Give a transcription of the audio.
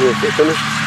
Нет, это